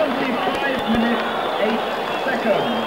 75 minutes, 8 seconds.